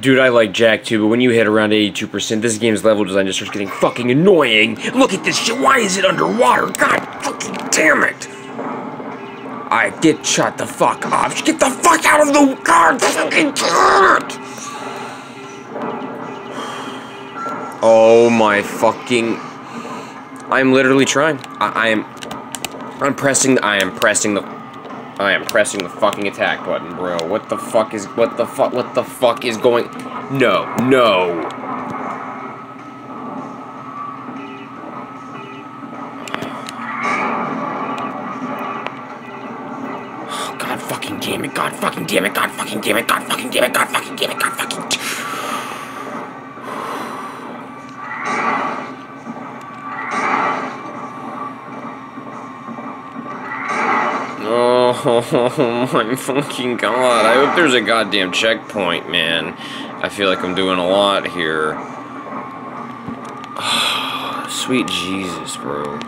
Dude, I like Jak 2, but when you hit around 82%, this game's level design just starts getting fucking annoying. Look at this shit. Why is it underwater? God fucking damn it. I get shut the fuck off. Get the fuck out of the car. Fucking it. Oh my fucking. I'm literally trying. I, I am. I'm pressing. I am pressing the. I am pressing the fucking attack button, bro. What the fuck is. What the fuck. What the fuck is going. No. No. Oh, God fucking damn it. God fucking damn it. God fucking damn it. God fucking damn it. God fucking damn it. God fucking. Oh my fucking god. I hope there's a goddamn checkpoint, man. I feel like I'm doing a lot here. sweet Jesus, bro.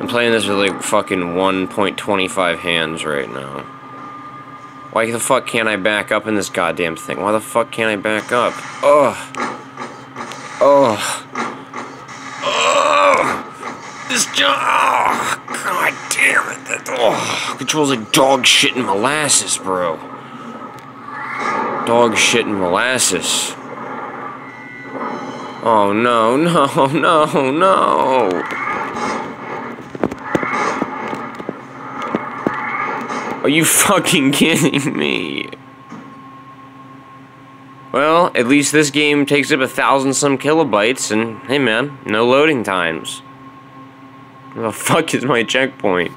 I'm playing this with like fucking 1.25 hands right now. Why the fuck can't I back up in this goddamn thing? Why the fuck can't I back up? Ugh. Ugh. Oh, God damn it. That, oh, controls like dog shit and molasses, bro. Dog shit and molasses. Oh no, no, no, no. Are you fucking kidding me? Well, at least this game takes up a thousand some kilobytes, and hey man, no loading times. The fuck is my checkpoint?